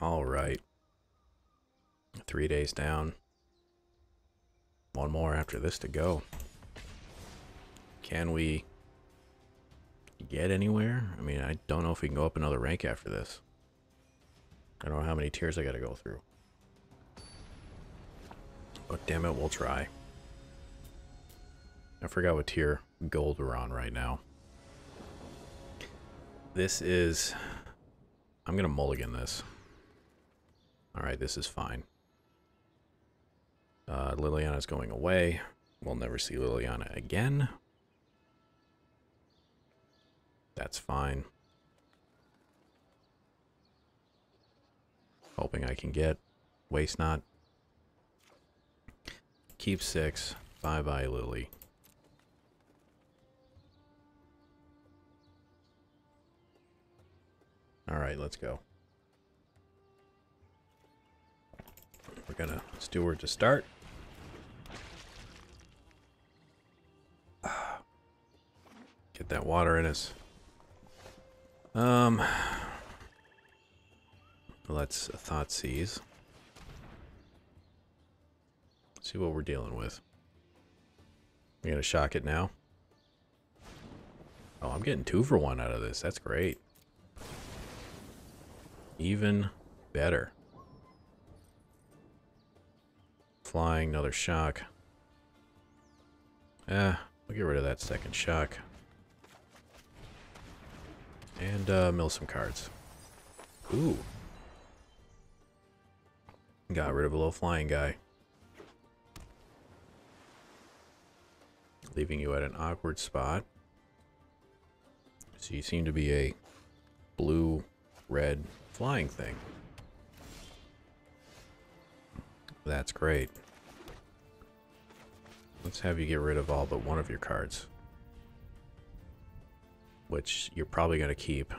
All right. Three days down. One more after this to go. Can we get anywhere? I mean, I don't know if we can go up another rank after this. I don't know how many tiers I gotta go through. But damn it, we'll try. I forgot what tier gold we're on right now. This is... I'm gonna mulligan this. Alright, this is fine. Uh, Liliana's going away. We'll never see Liliana again. That's fine. Hoping I can get Waste Not. Keep six. Bye-bye, Lily. Alright, let's go. We're gonna steward to start. Get that water in us. Um, let's Thoughtseize. See what we're dealing with. We gonna shock it now? Oh, I'm getting two for one out of this. That's great. Even better. Flying, another shock. Eh, we'll get rid of that second shock. And uh, mill some cards. Ooh. Got rid of a little flying guy. Leaving you at an awkward spot. So you seem to be a blue, red flying thing. That's great. Let's have you get rid of all but one of your cards which you're probably going to keep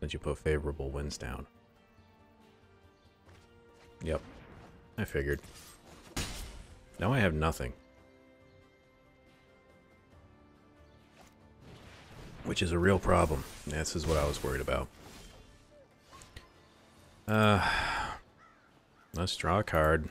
since you put favorable winds down. Yep, I figured. Now I have nothing. Which is a real problem. This is what I was worried about. Uh, let's draw a card.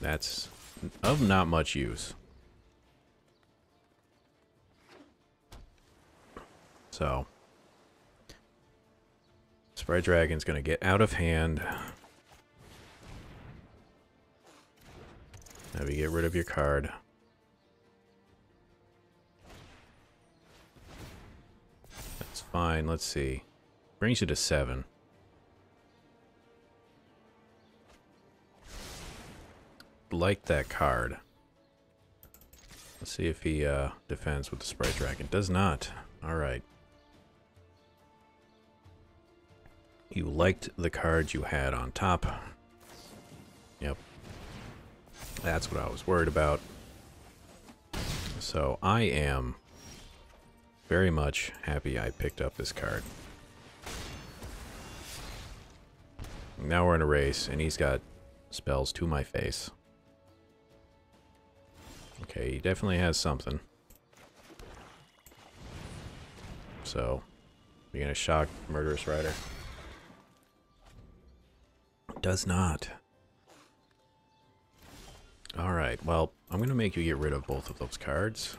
That's of not much use. So, Sprite Dragon's going to get out of hand. Have you get rid of your card. That's fine. Let's see. Brings you to seven. Like that card. Let's see if he uh, defends with the Sprite Dragon. Does not. Alright. You liked the cards you had on top. Yep. That's what I was worried about. So I am very much happy I picked up this card. Now we're in a race, and he's got spells to my face. Okay, he definitely has something. So, you're gonna shock Murderous Rider? Does not. Alright, well, I'm to make you get rid of both of those cards.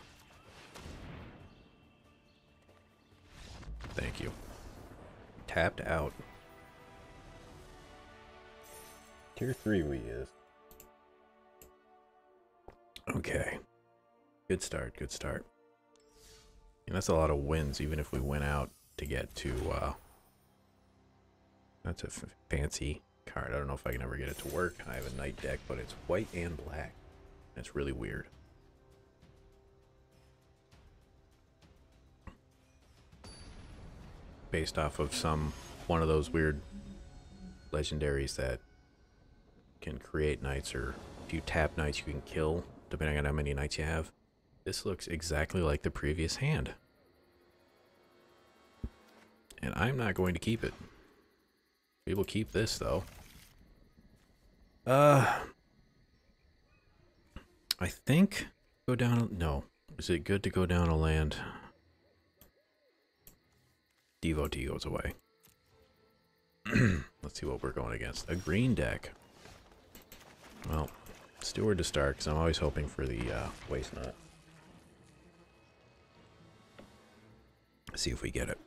Thank you. Tapped out. Tier 3 we use. Good start, good start. And that's a lot of wins, even if we went out to get to, uh... That's a fancy card. I don't know if I can ever get it to work. I have a knight deck, but it's white and black. It's really weird. Based off of some one of those weird legendaries that can create knights or if you tap knights you can kill depending on how many knights you have. This looks exactly like the previous hand. And I'm not going to keep it. We will keep this though. Uh, I think go down. No, is it good to go down a land? Devotee goes away. Let's see what we're going against. A green deck. Well, Steward to start, because I'm always hoping for the uh, Waste Not. See if we get it.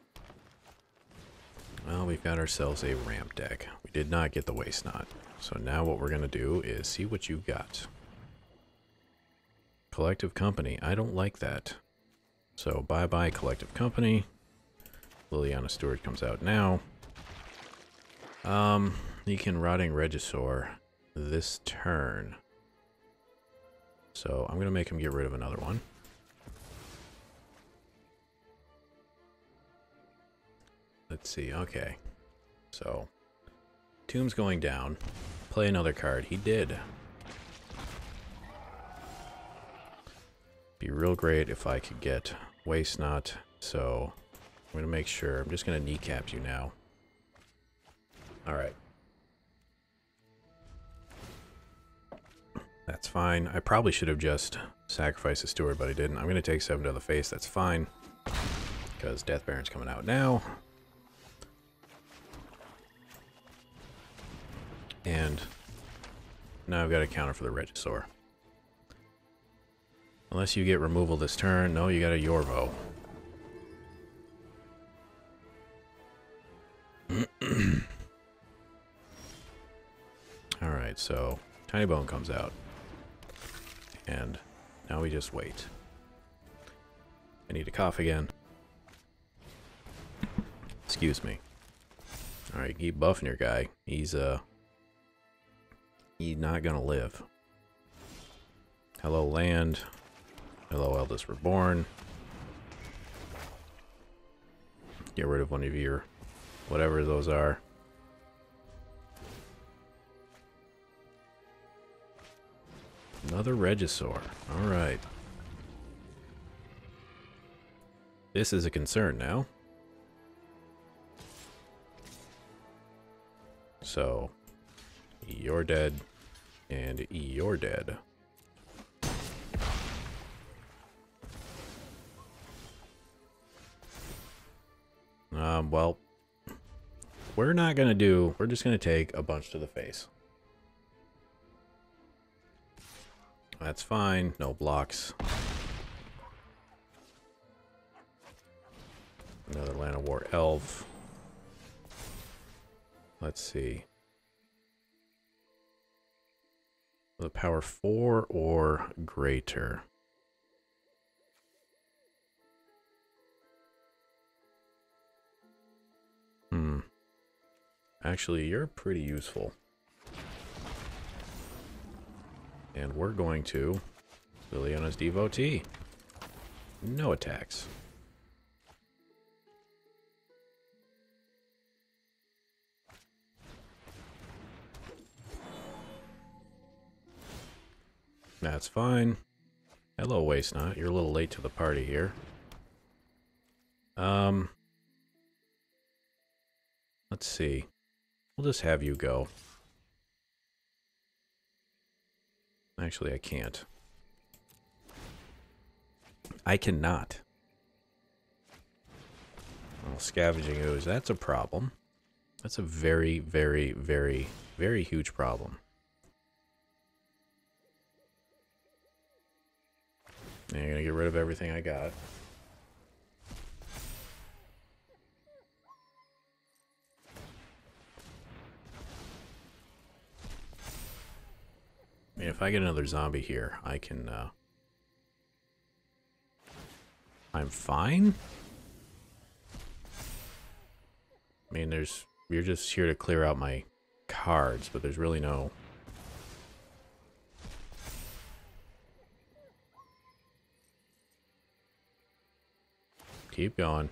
Well, we've got ourselves a ramp deck. We did not get the Waste Not. So now what we're going to do is see what you got. Collective Company. I don't like that. So bye-bye Collective Company. Liliana Steward comes out now. Um, you can Rotting Regisaur this turn. So I'm going to make him get rid of another one. Let's see. Okay. So, Tomb's going down. Play another card. He did. Be real great if I could get Waste Not. So, I'm going to make sure. I'm just going to kneecap you now. Alright. That's fine. I probably should have just sacrificed the steward, but I didn't. I'm going to take 7 to the face. That's fine. Because Death Baron's coming out now. And now I've got a counter for the Regisaur. Unless you get removal this turn. No, you got a Yorvo. Alright, so Tiny Bone comes out. And now we just wait. I need to cough again. Excuse me. Alright, keep buffing your guy. He's, uh, He's not gonna live. Hello, land. Hello, Eldest Reborn. Get rid of one of your... whatever those are. Another Regisaur. Alright. This is a concern now. So, you're dead. And you're dead. Um, well, we're not going to do, we're just going to take a bunch to the face. That's fine, no blocks. Another Llanowar Elf. Let's see. The power 4 or greater. Hmm. Actually, you're pretty useful. And we're going to Liliana's Devotee. No attacks. That's fine. Hello, Waste Not. You're a little late to the party here. Um, let's see. We'll just have you go. Actually, I can't. I cannot. Well, scavenging ooze, that's a problem. That's a very, very, very, very huge problem. I'm gonna get rid of everything I got. I mean, if I get another zombie here, I can, uh... I'm fine? I mean, there's... You're just here to clear out my cards, but there's really no Keep going.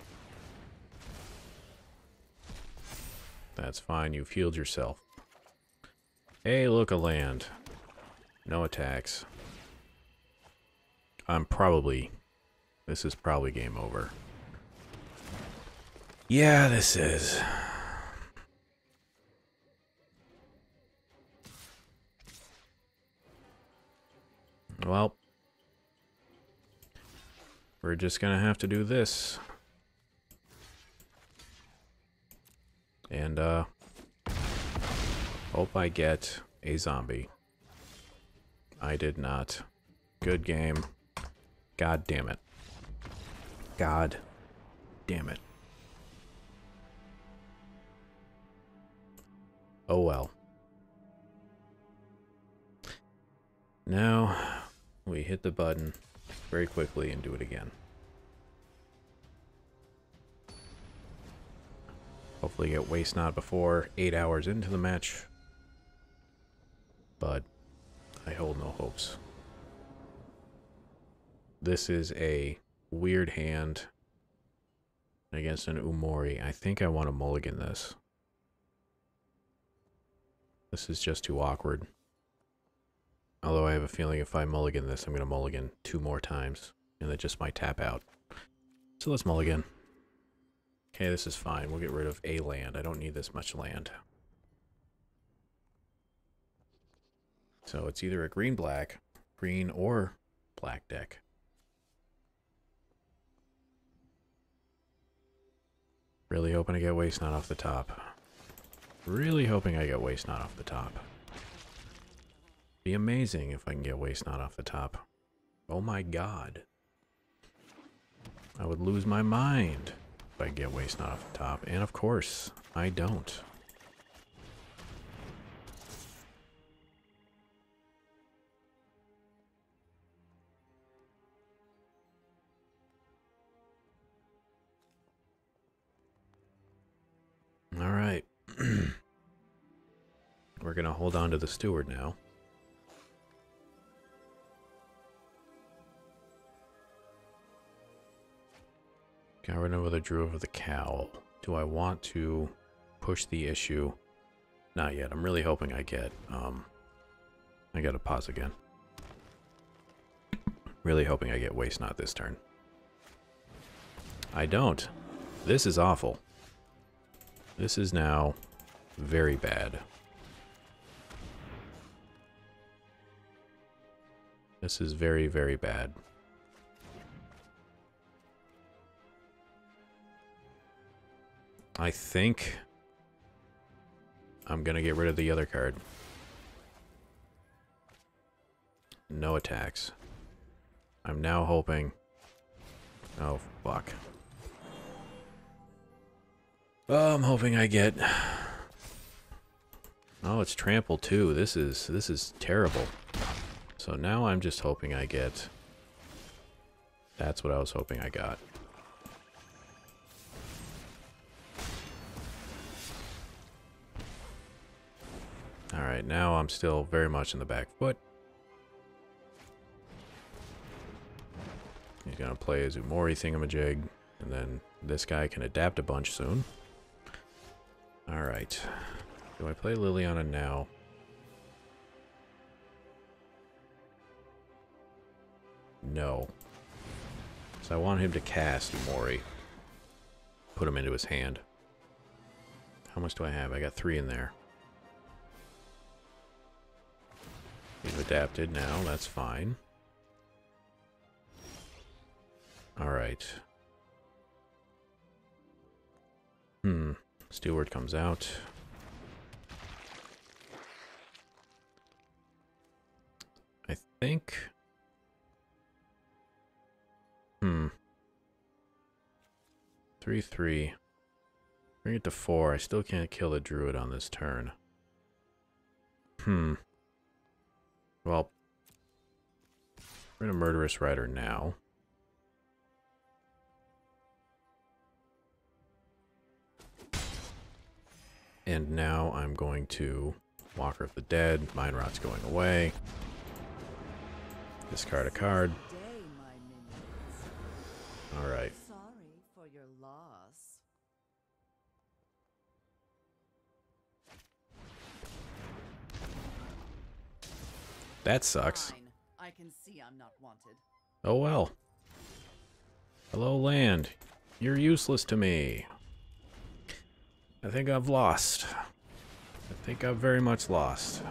That's fine. You've healed yourself. Hey, look, a land. No attacks. I'm probably... This is probably game over. Yeah, this is. Well, we're just gonna have to do this. And, uh, Hope I get a zombie. I did not. Good game. God damn it. God damn it. Oh well. Now we hit the button very quickly and do it again. Hopefully get waste not before 8 hours into the match. But I hold no hopes. This is a weird hand against an Umori. I think I want to mulligan this. This is just too awkward. Although I have a feeling if I mulligan this, I'm going to mulligan two more times. And it just might tap out. So let's mulligan. Okay, this is fine. We'll get rid of a land. I don't need this much land. So it's either a green-black, green or black deck. Really hoping to get waste not off the top. Really hoping I get waste not off the top. Be amazing if I can get waste not off the top. Oh my god. I would lose my mind if I get waste not off the top. And of course, I don't. All right. We're going to hold on to the steward now. Got rid of the Druid of the Cowl. Do I want to push the issue? Not yet. I'm really hoping I get, um, I gotta pause again. Really hoping I get Waste Not this turn. I don't. This is awful. This is now very bad. This is very, very bad. I think I'm going to get rid of the other card. No attacks. I'm now hoping... Oh, fuck. Oh, I'm hoping I get... Oh, it's trample too. This is this is terrible. So now I'm just hoping I get... That's what I was hoping I got. Alright, now I'm still very much in the back foot. He's going to play his Umori thingamajig, and then this guy can adapt a bunch soon. Alright. Do I play Liliana now? No. So I want him to cast Mori. Put him into his hand. How much do I have? I got three in there. We've adapted now, that's fine. Alright. Hmm. Steward comes out. I think... Hmm. 3-3. Bring it to 4. I still can't kill the druid on this turn. Hmm. Well, we're in a murderous rider now. And now I'm going to Walker of the Dead. Mind Rot's going away. Discard a card. Alright. That sucks. Oh well. Hello, land. You're useless to me. I think I've lost. I think I've very much lost.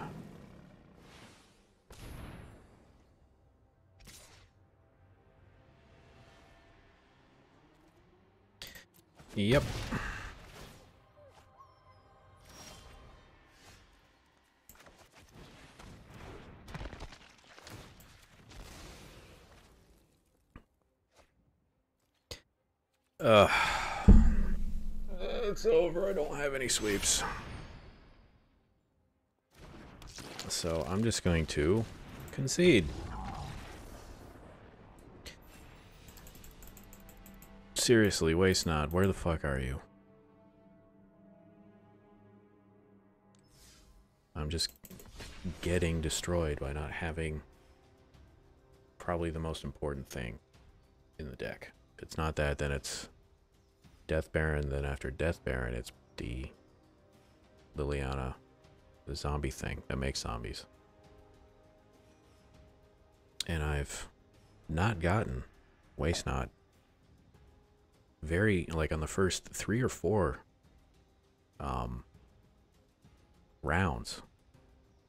Yep. Uh, it's over. I don't have any sweeps. So I'm just going to concede. Seriously, Waste Not, where the fuck are you? I'm just getting destroyed by not having probably the most important thing in the deck. If it's not that, then it's Death Baron, then after Death Baron, it's the Liliana, the zombie thing that makes zombies. And I've not gotten Waste Not very, like on the first three or four um, rounds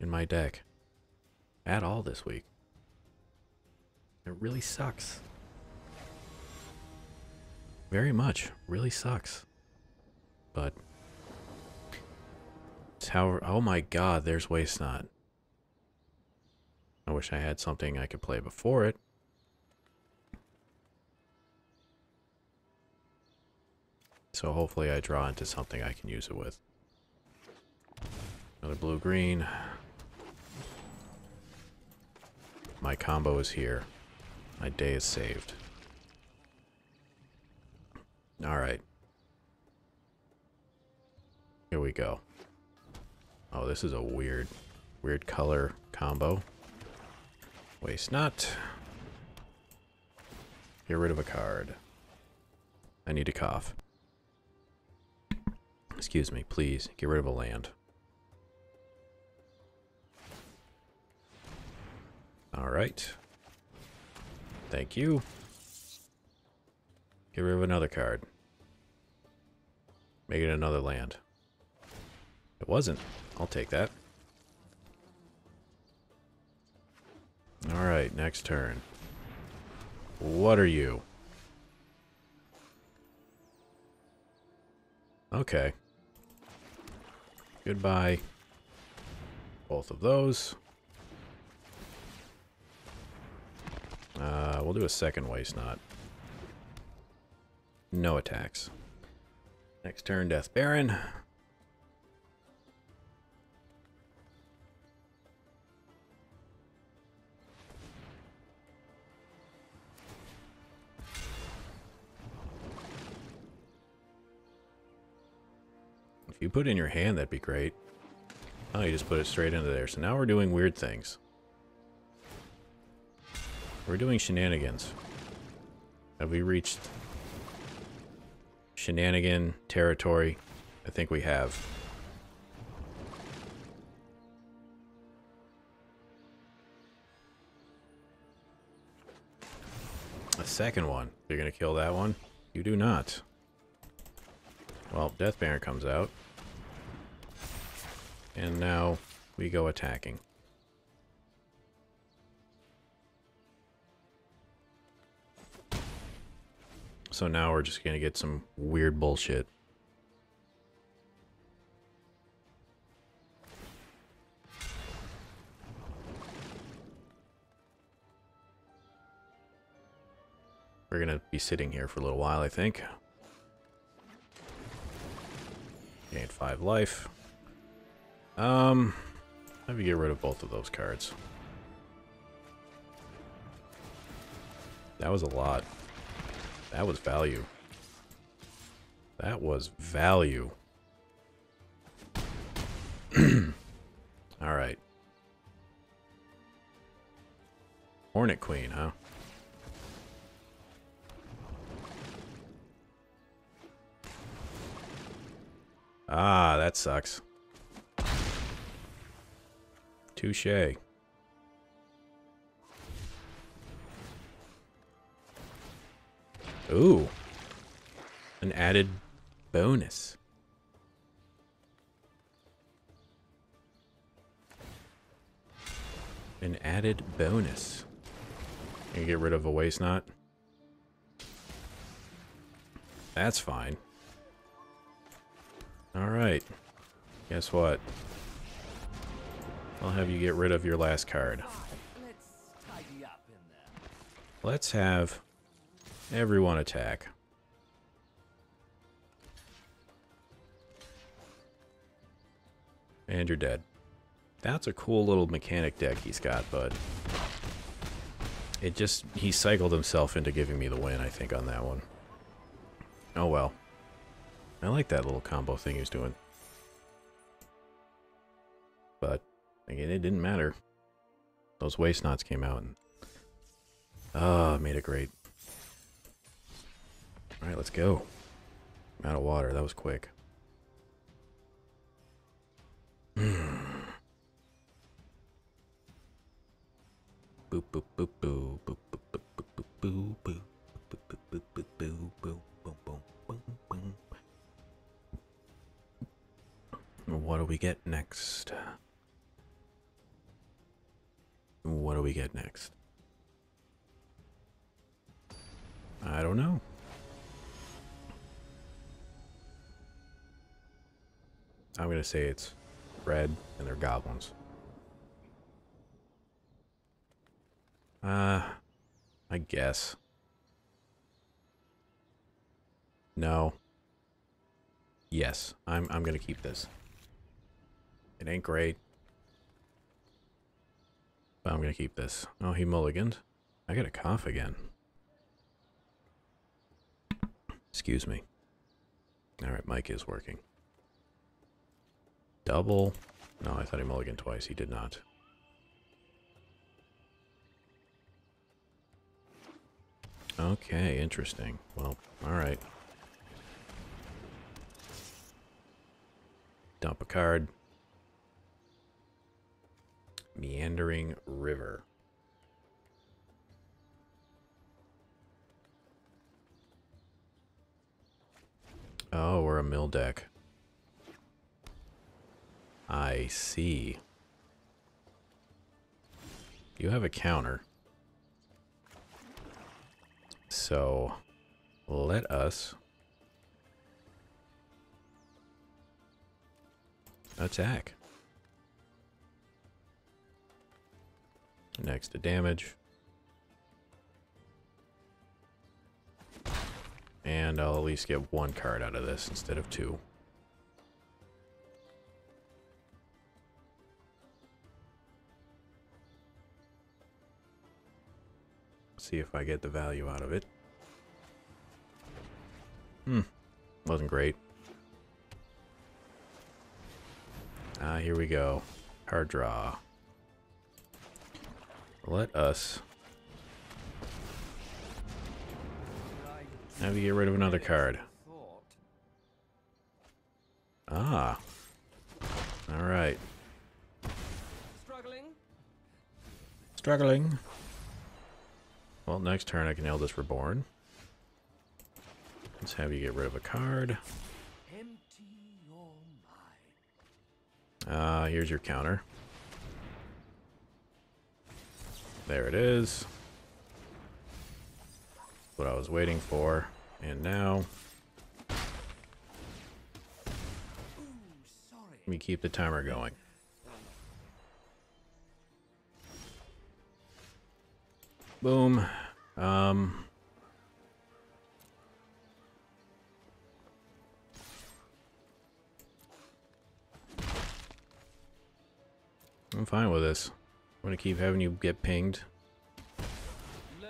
in my deck at all this week. It really sucks. Very much. Really sucks. But oh my god, there's Waste Not. I wish I had something I could play before it. So hopefully I draw into something I can use it with. Another blue-green. My combo is here. My day is saved. Alright. Here we go. Oh, this is a weird, weird color combo. Waste not. Get rid of a card. I need to cough. Excuse me, please. Get rid of a land. Alright. Thank you. Get rid of another card. Make it another land. It wasn't. I'll take that. Alright, next turn. What are you? Okay. Goodbye. Both of those. Uh, we'll do a second waste not. No attacks. Next turn, Death Baron. If you put in your hand, that'd be great. Oh, you just put it straight into there. So now we're doing weird things. We're doing shenanigans. Have we reached shenanigan territory? I think we have. A second one. You're gonna kill that one? You do not. Well, Death Baron comes out. And now we go attacking. So now we're just going to get some weird bullshit. We're going to be sitting here for a little while, I think. Gain five life. Um, do we get rid of both of those cards? That was a lot. That was value. That was value. Alright. Hornet Queen, huh? Ah, that sucks. Touche. Ooh. An added bonus. An added bonus. Can you get rid of a waste not? That's fine. Alright. Guess what? I'll have you get rid of your last card. Let's have Everyone attack. And you're dead. That's a cool little mechanic deck he's got, bud. It just, he cycled himself into giving me the win, I think, on that one. Oh well. I like that little combo thing he's doing. But, again, it didn't matter. Those Waste Nots came out and... Ah, oh, made it great. Alright, let's go. I'm out of water. That was quick. boop boop boop boo boop boop boop boop boop boo boo boop boop boop. What do we get next? What do we get next? I don't know. I'm gonna say it's red and they're goblins. Uh, I guess. No. Yes, I'm I'm gonna keep this. It ain't great. But I'm gonna keep this. Oh, he mulliganed. I got a cough again. Excuse me. Alright, mic is working. Double. No, I thought he mulliganed twice. He did not. Okay, interesting. Well, alright. Dump a card. Meandering River. Oh, we're a mill deck. I see. You have a counter. So let us attack. Next to damage. And I'll at least get one card out of this instead of two. See if I get the value out of it. Hmm. Wasn't great. Ah, here we go. Card draw. Let us have you get rid of another card. Ah. All right. Struggling. Struggling. Well, next turn I can Eldest Reborn. Let's have you get rid of a card. Uh, here's your counter. There it is. What I was waiting for. And now... Let me keep the timer going. Boom. Um... I'm fine with this. I'm gonna keep having you get pinged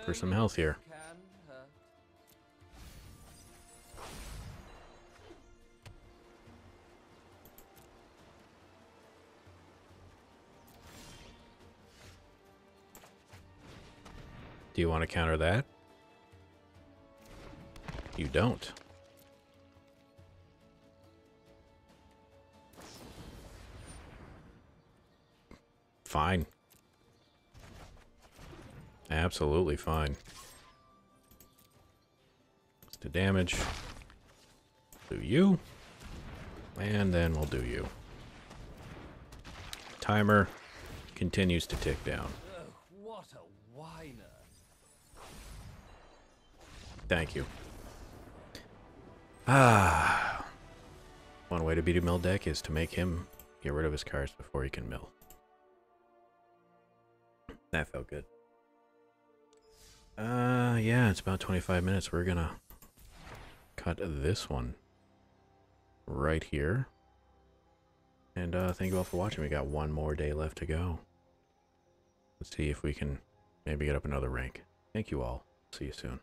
for some health here. Do you want to counter that? You don't. Fine. Absolutely fine. Do damage. Do you. And then we'll do you. Timer continues to tick down. what a whiner. Thank you. Ah. One way to beat a mill deck is to make him get rid of his cards before he can mill. That felt good. Uh, yeah, it's about 25 minutes. We're gonna cut this one right here. And uh, thank you all for watching. We got one more day left to go. Let's see if we can maybe get up another rank. Thank you all. See you soon.